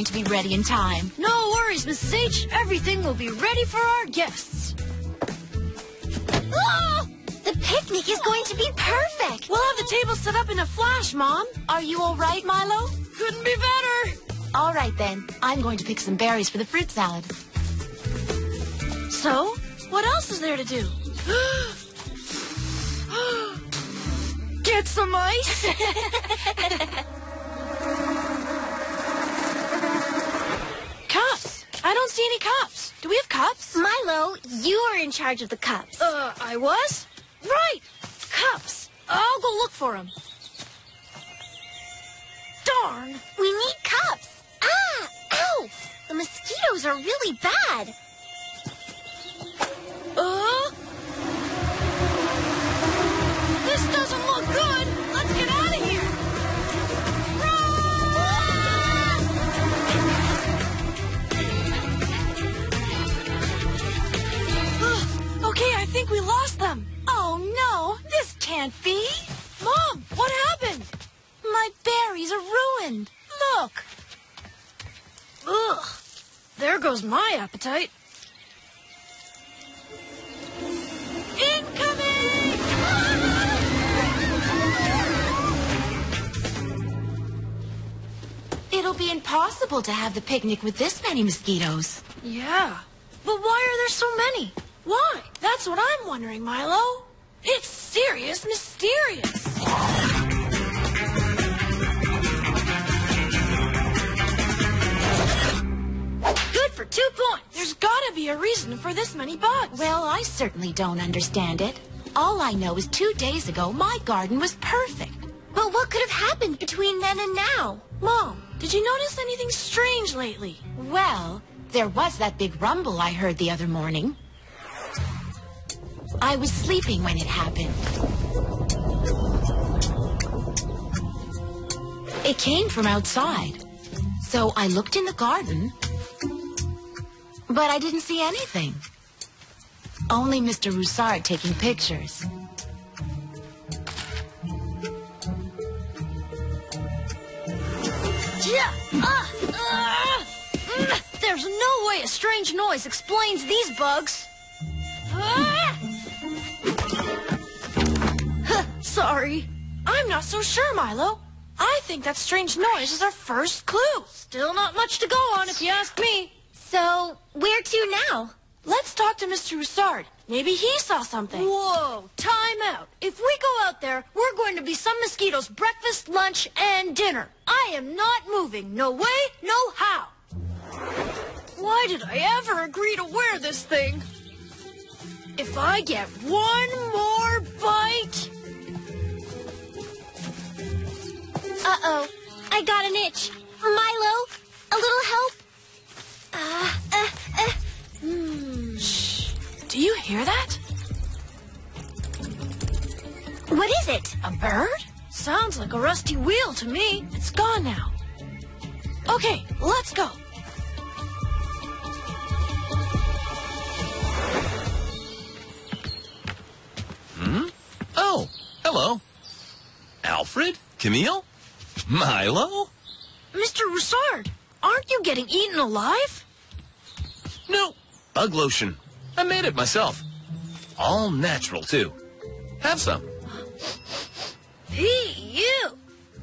going to be ready in time. No worries, Mrs. H. Everything will be ready for our guests. Oh, the picnic is going to be perfect. We'll have the table set up in a flash, Mom. Are you all right, Milo? Couldn't be better. All right, then. I'm going to pick some berries for the fruit salad. So, what else is there to do? Get some ice. I don't see any cups. Do we have cups? Milo, you are in charge of the cups. Uh, I was? Right. Cups. I'll go look for them. Darn. We need cups. Ah, ow. The mosquitoes are really bad. Uh? This doesn't look good. Goes my appetite. It'll be impossible to have the picnic with this many mosquitoes. Yeah, but why are there so many? Why? That's what I'm wondering, Milo. It's serious mysterious. A reason for this many bugs. Well, I certainly don't understand it. All I know is two days ago, my garden was perfect. But what could have happened between then and now? Mom, did you notice anything strange lately? Well, there was that big rumble I heard the other morning. I was sleeping when it happened. It came from outside. So I looked in the garden, but I didn't see anything. Only Mr. Roussard taking pictures. Yeah. Uh, uh, mm, there's no way a strange noise explains these bugs. Ah! Sorry. I'm not so sure, Milo. I think that strange noise is our first clue. Still not much to go on if you ask me. So, where to now? Let's talk to Mr. Roussard. Maybe he saw something. Whoa, time out. If we go out there, we're going to be some mosquitoes' breakfast, lunch, and dinner. I am not moving. No way, no how. Why did I ever agree to wear this thing? If I get one more bite... Uh-oh. I got an itch. Milo, a little help? Hear that? What is it? A bird? Sounds like a rusty wheel to me. It's gone now. Okay, let's go. Hmm? Oh, hello. Alfred? Camille? Milo? Mr. Roussard, aren't you getting eaten alive? No, bug lotion. I made it myself. All natural, too. Have some. Hey, you!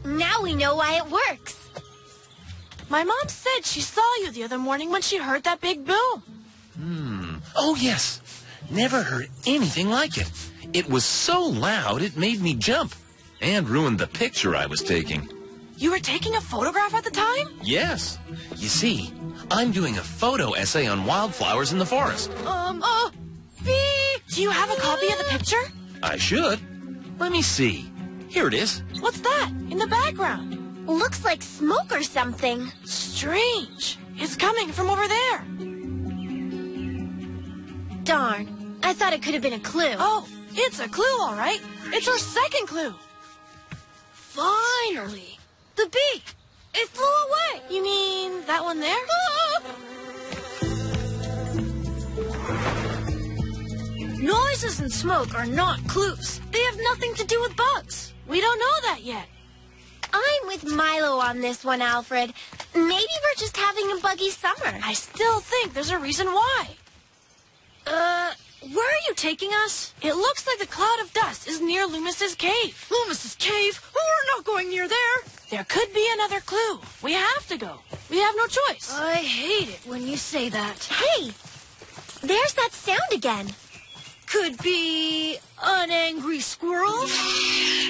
Now we know why it works. My mom said she saw you the other morning when she heard that big boom. Hmm. Oh, yes. Never heard anything like it. It was so loud it made me jump and ruined the picture I was taking. You were taking a photograph at the time? Yes. You see, I'm doing a photo essay on wildflowers in the forest. Um, uh, beep. Do you have a copy of the picture? I should. Let me see. Here it is. What's that in the background? Looks like smoke or something. Strange. It's coming from over there. Darn. I thought it could have been a clue. Oh, it's a clue, all right. It's our second clue. Finally. The bee. It flew away. You mean that one there? Noises and smoke are not clues. They have nothing to do with bugs. We don't know that yet. I'm with Milo on this one, Alfred. Maybe we're just having a buggy summer. I still think there's a reason why. Uh, where are you taking us? It looks like the cloud of dust is near Loomis's cave. Loomis's cave? We're not going near there. There could be another clue. We have to go. We have no choice. I hate it when you say that. Hey, there's that sound again. Could be an angry squirrel.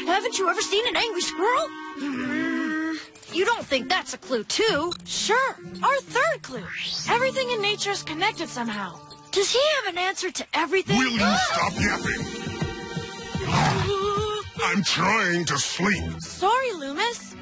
Haven't you ever seen an angry squirrel? Mm, you don't think that's a clue, too? Sure. Our third clue. Everything in nature is connected somehow. Does he have an answer to everything? Will you stop yapping? I'm trying to sleep. Sorry, Loomis.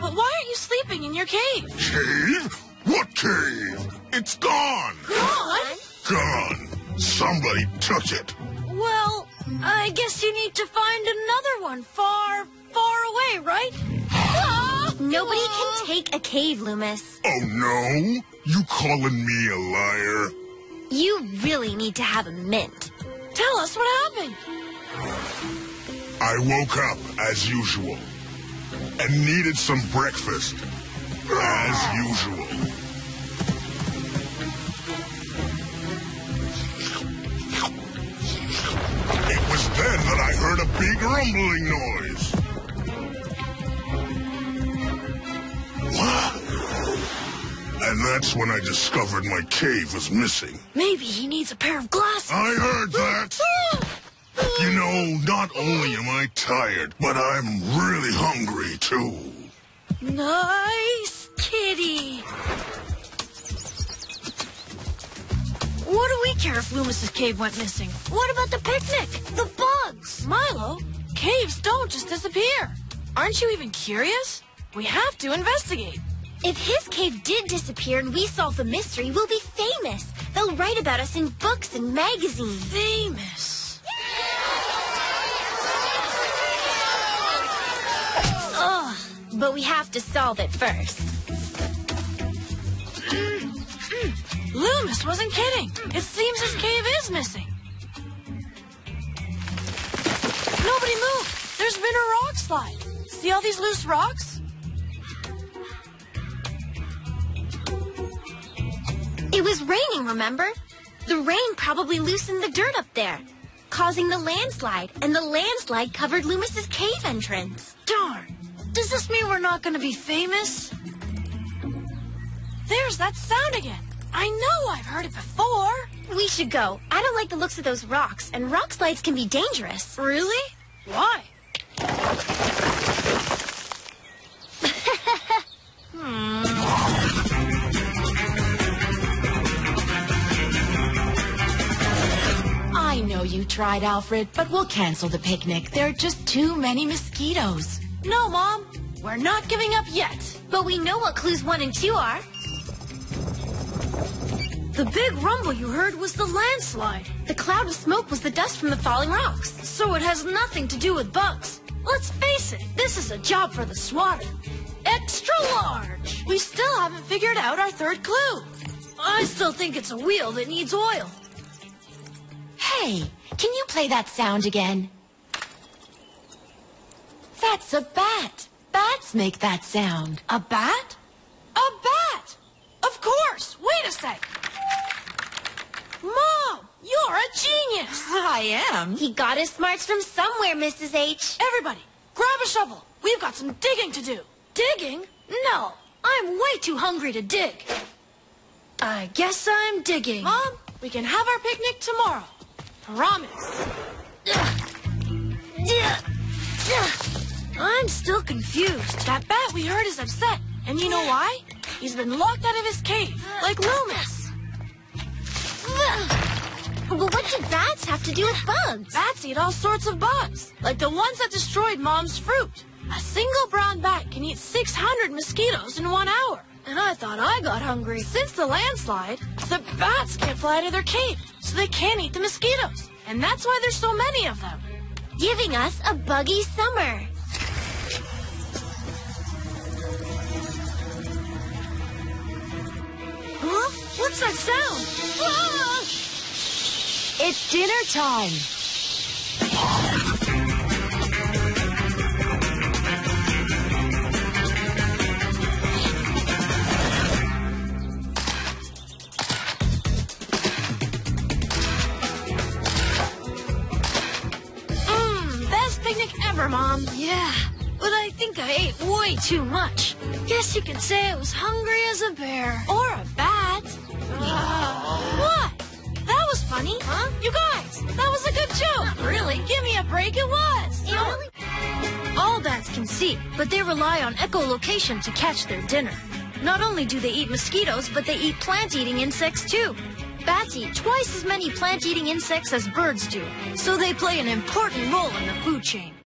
But why aren't you sleeping in your cave? Cave? What cave? It's gone. Gone? Gone. Somebody took it. Well, I guess you need to find another one far, far away, right? Nobody can take a cave, Loomis. Oh no? You calling me a liar? You really need to have a mint. Tell us what happened. I woke up as usual and needed some breakfast as usual. It was then that I heard a big rumbling noise. That's when I discovered my cave was missing. Maybe he needs a pair of glasses. I heard that. You know, not only am I tired, but I'm really hungry too. Nice kitty. What do we care if Loomis's cave went missing? What about the picnic? The bugs? Milo, caves don't just disappear. Aren't you even curious? We have to investigate. If his cave did disappear and we solve the mystery, we'll be famous. They'll write about us in books and magazines. Famous. Ugh, but we have to solve it first. Loomis wasn't kidding. It seems his cave is missing. Nobody move. There's been a rock slide. See all these loose rocks? It was raining, remember? The rain probably loosened the dirt up there, causing the landslide, and the landslide covered Loomis's cave entrance. Darn. Does this mean we're not going to be famous? There's that sound again. I know I've heard it before. We should go. I don't like the looks of those rocks, and rock slides can be dangerous. Really? Why? You tried, Alfred, but we'll cancel the picnic. There are just too many mosquitoes. No, Mom. We're not giving up yet. But we know what clues one and two are. The big rumble you heard was the landslide. The cloud of smoke was the dust from the falling rocks. So it has nothing to do with bugs. Let's face it, this is a job for the swatter. Extra large. We still haven't figured out our third clue. I still think it's a wheel that needs oil. Hey, can you play that sound again? That's a bat. Bats make that sound. A bat? A bat! Of course! Wait a sec! Mom, you're a genius! I am. He got his smarts from somewhere, Mrs. H. Everybody, grab a shovel. We've got some digging to do. Digging? No, I'm way too hungry to dig. I guess I'm digging. Mom, we can have our picnic tomorrow. Promise. I'm still confused. That bat we heard is upset. And you know why? He's been locked out of his cave, like Loomis. But what do bats have to do with bugs? Bats eat all sorts of bugs, like the ones that destroyed Mom's fruit. A single brown bat can eat 600 mosquitoes in one hour. And I thought I got hungry. Since the landslide, the bats can't fly to their cave, so they can't eat the mosquitoes. And that's why there's so many of them. Giving us a buggy summer. Huh? What's that sound? Ah! It's dinner time. Think I ate way too much. Guess you could say I was hungry as a bear. Or a bat. Uh, what? That was funny. Huh? You guys, that was a good joke. Not really. Give me a break, it was. You really? All bats can see, but they rely on echolocation to catch their dinner. Not only do they eat mosquitoes, but they eat plant-eating insects too. Bats eat twice as many plant-eating insects as birds do, so they play an important role in the food chain.